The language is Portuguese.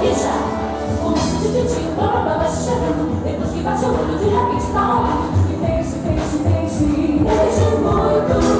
O nosso discutir, blá blá blá chegando Depois que bate o mundo de repente tá? Rolando E pense, pense, pense, pense é muito